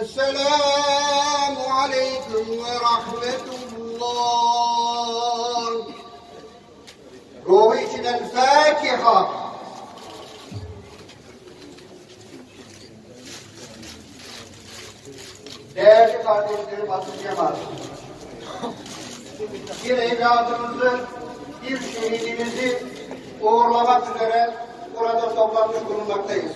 Esselamu aleyküm ve rahmetullah. Ruhu içinen Fatiha. Değerli kardeşlerim, aziz cemaat. Bir evladımızı, bir şehidimizi uğurlamak üzere burada toplanmış bulunmaktayız.